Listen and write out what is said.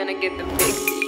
gonna get the big.